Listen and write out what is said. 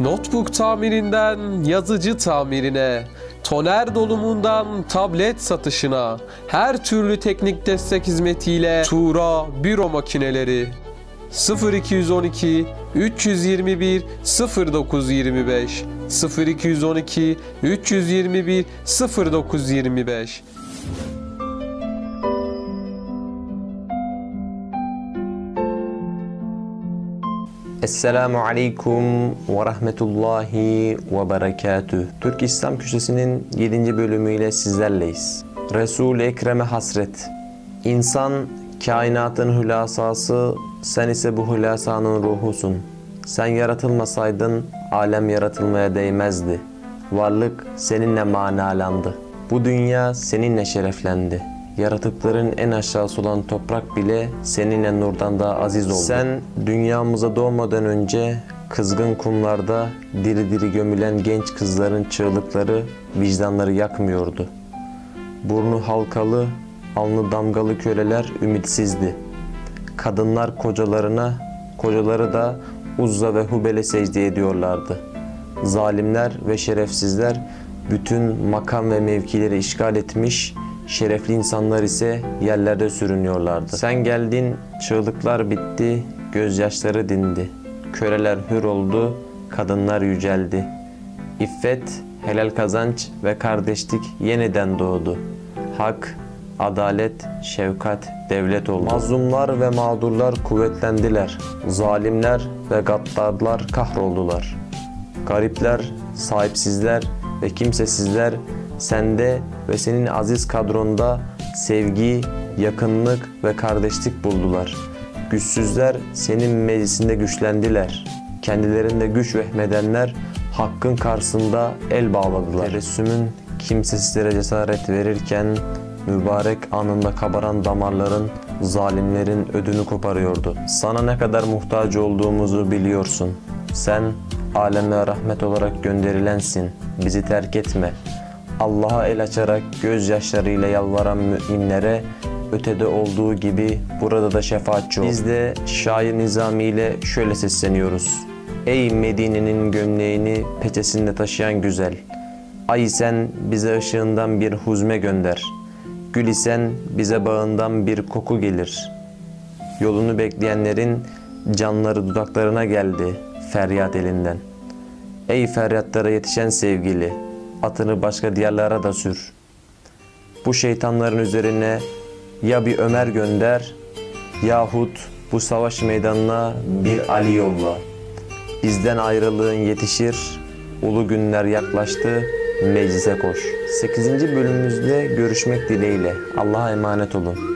Notebook tamirinden yazıcı tamirine, toner dolumundan tablet satışına, her türlü teknik destek hizmetiyle Tuğra Büro Makineleri. 0212 321 0925 0212 321 0925 Esselamu Aleyküm ve Rahmetullahi ve Berekatüh. Türk İslam Köşesi'nin 7. bölümüyle sizlerleyiz. Resul-i Ekrem'e hasret. İnsan kainatın hülasası, sen ise bu hülasanın ruhusun. Sen yaratılmasaydın alem yaratılmaya değmezdi. Varlık seninle manalandı. Bu dünya seninle şereflendi. Yaratıkların en aşağısı olan toprak bile seninle nurdan daha aziz oldu. Sen dünyamıza doğmadan önce kızgın kumlarda diri diri gömülen genç kızların çığlıkları vicdanları yakmıyordu. Burnu halkalı, alnı damgalı köleler ümitsizdi. Kadınlar kocalarına, kocaları da Uzza ve Hubel'e secde ediyorlardı. Zalimler ve şerefsizler bütün makam ve mevkileri işgal etmiş, şerefli insanlar ise yerlerde sürünüyorlardı. Sen geldin, çığlıklar bitti, gözyaşları dindi. Köleler hür oldu, kadınlar yüceldi. İffet, helal kazanç ve kardeşlik yeniden doğdu. Hak, adalet, şefkat, devlet oldu. Mazlumlar ve mağdurlar kuvvetlendiler. Zalimler ve gaddarlar kahroldular. Garipler, sahipsizler ve kimsesizler sende ve senin aziz kadronda sevgi, yakınlık ve kardeşlik buldular. Güçsüzler senin meclisinde güçlendiler. Kendilerinde güç vehmedenler hakkın karşısında el bağladılar. Tebessümün kimsesizlere cesaret verirken mübarek anında kabaran damarların zalimlerin ödünü koparıyordu. Sana ne kadar muhtaç olduğumuzu biliyorsun. Sen aleme rahmet olarak gönderilensin. Bizi terk etme. Allah'a el açarak gözyaşlarıyla yalvaran müminlere ötede olduğu gibi burada da şefaatçi ol. Biz de şair Nizami ile şöyle sesleniyoruz. Ey Medine'nin gömleğini peçesinde taşıyan güzel. Ay sen bize ışığından bir huzme gönder. Gül isen bize bağından bir koku gelir. Yolunu bekleyenlerin canları dudaklarına geldi feryat elinden. Ey feryatlara yetişen sevgili, atını başka diyarlara da sür. Bu şeytanların üzerine ya bir Ömer gönder yahut bu savaş meydanına bir Ali yolla. Bizden ayrılığın yetişir, ulu günler yaklaştı, meclise koş. 8. bölümümüzde görüşmek dileğiyle. Allah'a emanet olun.